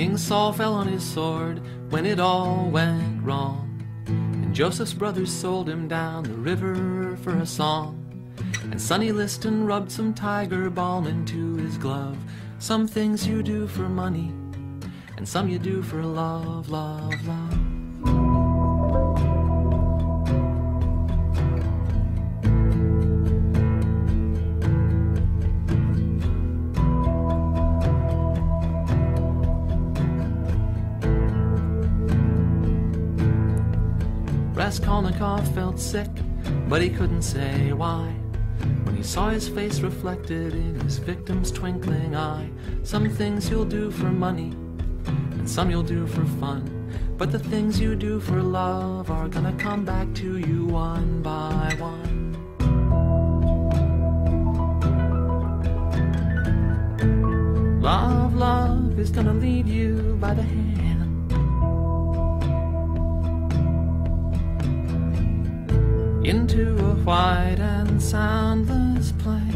King Saul fell on his sword when it all went wrong. And Joseph's brothers sold him down the river for a song. And Sonny Liston rubbed some tiger balm into his glove. Some things you do for money, and some you do for love, love, love. Raskolnikov felt sick, but he couldn't say why. When he saw his face reflected in his victim's twinkling eye, some things you'll do for money, and some you'll do for fun. But the things you do for love are gonna come back to you one by one. Love, love is gonna lead you by the hand. Into a white and soundless place.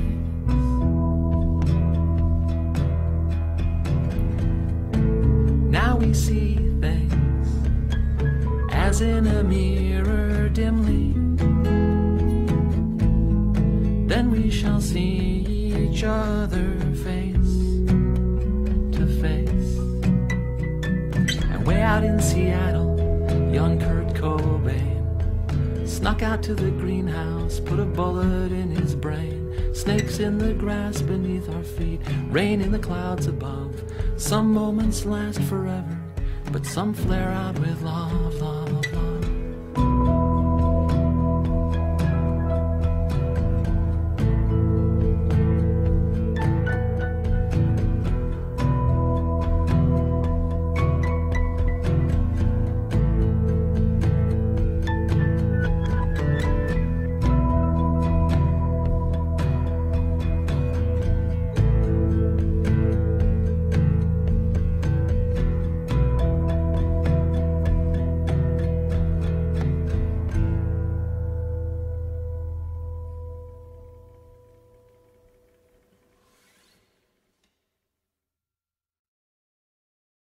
Now we see things as in a mirror dimly. Then we shall see each other face to face. And way out in Seattle, snuck out to the greenhouse, put a bullet in his brain. Snakes in the grass beneath our feet, rain in the clouds above. Some moments last forever, but some flare out with love, love.